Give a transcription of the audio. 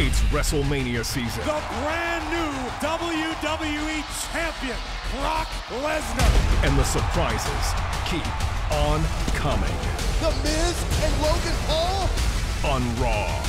It's WrestleMania season. The brand new WWE Champion, Brock Lesnar. And the surprises keep on coming. The Miz and Logan Paul? On Raw.